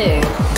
two.